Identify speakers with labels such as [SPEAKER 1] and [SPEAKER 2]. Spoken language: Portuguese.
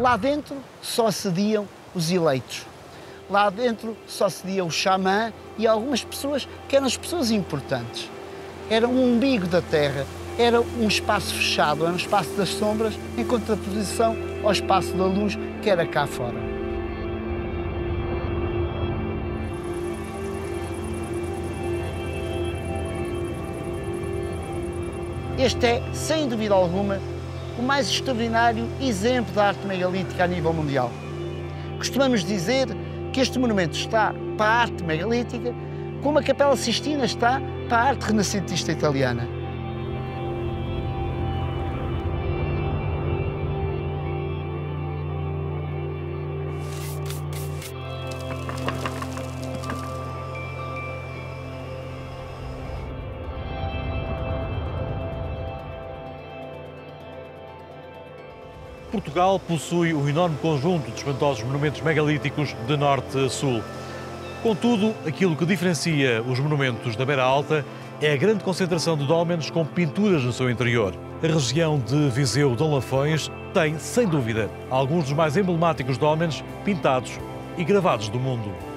[SPEAKER 1] Lá dentro só cediam os eleitos. Lá dentro só cedia o xamã e algumas pessoas que eram as pessoas importantes. Era um umbigo da terra, era um espaço fechado, era um espaço das sombras, em contraposição ao espaço da luz que era cá fora. Este é, sem dúvida alguma, o mais extraordinário exemplo da arte megalítica a nível mundial. Costumamos dizer que este monumento está para a arte megalítica como a Capela Sistina está para a arte renascentista italiana.
[SPEAKER 2] Portugal possui um enorme conjunto de espantosos monumentos megalíticos de norte a sul. Contudo, aquilo que diferencia os monumentos da Beira Alta é a grande concentração de dólmenos com pinturas no seu interior. A região de Viseu Dom Lafões tem, sem dúvida, alguns dos mais emblemáticos dólmenos pintados e gravados do mundo.